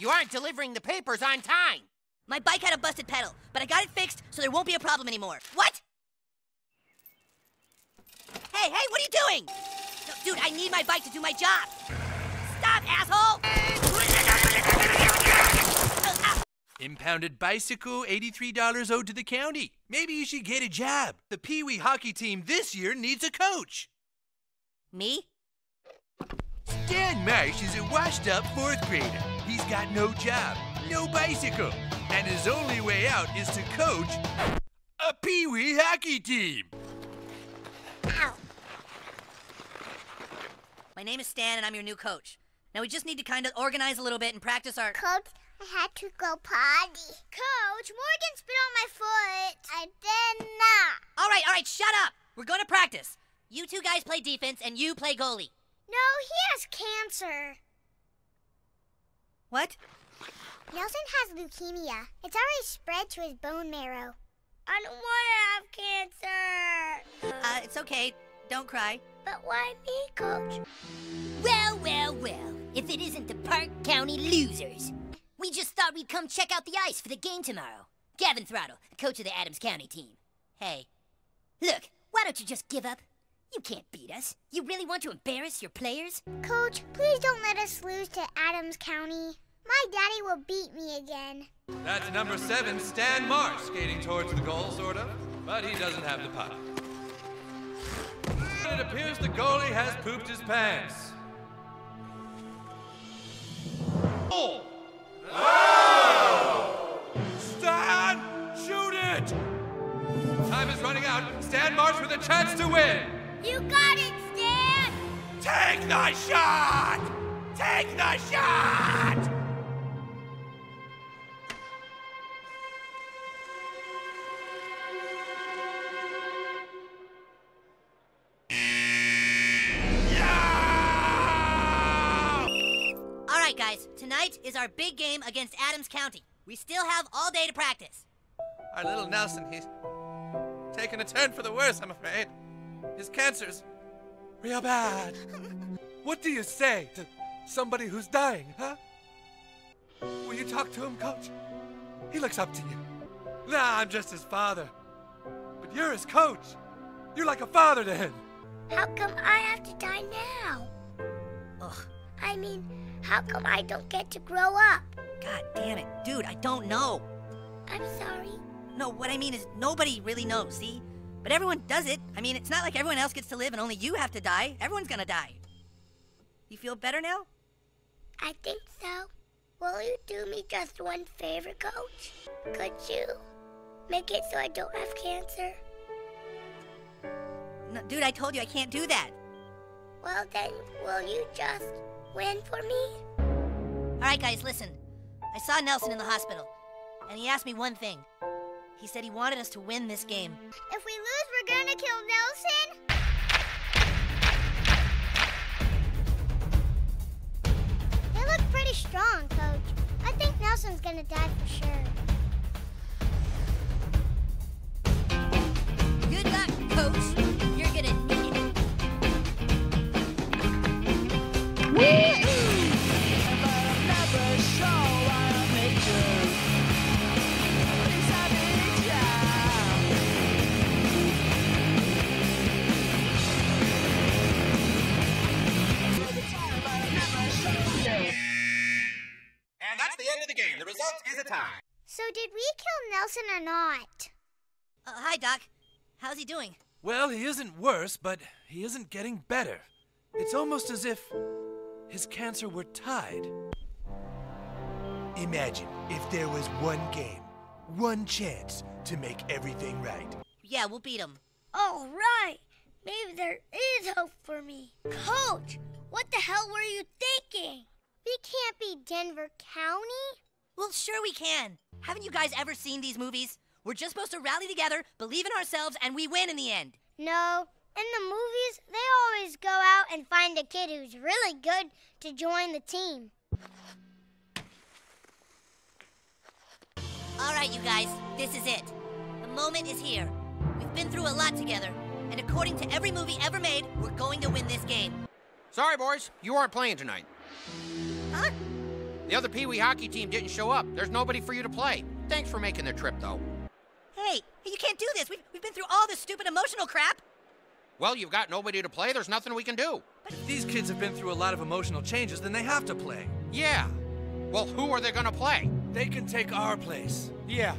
You aren't delivering the papers on time. My bike had a busted pedal, but I got it fixed so there won't be a problem anymore. What? Hey, hey, what are you doing? No, dude, I need my bike to do my job. Stop, asshole! Impounded bicycle, $83 owed to the county. Maybe you should get a job. The Pee Wee hockey team this year needs a coach. Me? Stan Marsh is a washed up fourth grader. He's got no job, no bicycle, and his only way out is to coach a Pee Wee hockey team. Ow. My name is Stan, and I'm your new coach. Now we just need to kind of organize a little bit and practice our. Coach, I had to go potty. Coach, Morgan spit on my foot. I did not. All right, all right, shut up. We're going to practice. You two guys play defense, and you play goalie. No, he has cancer. What? Nelson has leukemia. It's already spread to his bone marrow. I don't want to have cancer. Uh, it's okay. Don't cry. But why me, Coach? Well, well, well. If it isn't the Park County Losers. We just thought we'd come check out the ice for the game tomorrow. Gavin Throttle, coach of the Adams County team. Hey, look, why don't you just give up? You can't beat us. You really want to embarrass your players? Coach, please don't let us lose to Adams County. My daddy will beat me again. That's number seven, Stan Marsh, skating towards the goal, sort of, but he doesn't have the puck. It appears the goalie has pooped his pants. Oh! Stan, shoot it! Time is running out. Stan Marsh with a chance to win. You got it, Stan! Take the shot! Take the shot! All right, guys. Tonight is our big game against Adams County. We still have all day to practice. Our little Nelson, he's taken a turn for the worse, I'm afraid. His cancer's real bad. What do you say to somebody who's dying, huh? Will you talk to him, coach? He looks up to you. Nah, I'm just his father. But you're his coach. You're like a father to him. How come I have to die now? Ugh. I mean, how come I don't get to grow up? God damn it. Dude, I don't know. I'm sorry. No, what I mean is nobody really knows, see? But everyone does it. I mean, it's not like everyone else gets to live and only you have to die. Everyone's gonna die. You feel better now? I think so. Will you do me just one favor, Coach? Could you make it so I don't have cancer? No, dude, I told you I can't do that. Well, then, will you just win for me? All right, guys, listen. I saw Nelson in the hospital, and he asked me one thing. He said he wanted us to win this game. If we lose, we're gonna kill Nelson? They look pretty strong, Coach. I think Nelson's gonna die for sure. Good luck, coach. You're gonna need it. And game. Is a tie. So did we kill Nelson or not? Uh, hi, Doc. How's he doing? Well, he isn't worse, but he isn't getting better. It's almost as if his cancer were tied. Imagine if there was one game, one chance to make everything right. Yeah, we'll beat him. All right. Maybe there is hope for me. Coach, what the hell were you thinking? We can't beat Denver County. Well, sure we can. Haven't you guys ever seen these movies? We're just supposed to rally together, believe in ourselves, and we win in the end. No. In the movies, they always go out and find a kid who's really good to join the team. All right, you guys, this is it. The moment is here. We've been through a lot together, and according to every movie ever made, we're going to win this game. Sorry, boys. You aren't playing tonight. Huh? The other Pee Wee hockey team didn't show up. There's nobody for you to play. Thanks for making the trip, though. Hey, you can't do this. We've, we've been through all this stupid emotional crap. Well, you've got nobody to play. There's nothing we can do. If these kids have been through a lot of emotional changes, then they have to play. Yeah. Well, who are they gonna play? They can take our place. Yeah.